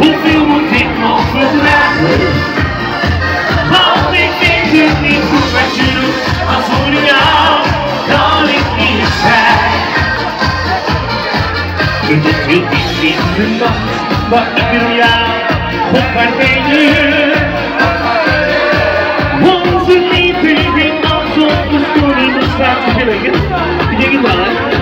Hoeveel moet ik nog verdragen? Want ik weet het niet goed wat je doet, maar voor jou kan ik niet zijn. Het is heel diep in de nacht, maar ik wil jou op mijn benen. Onze liefde in Amsterdam, de stoel in de straat te Ik Je denkt wel, hè?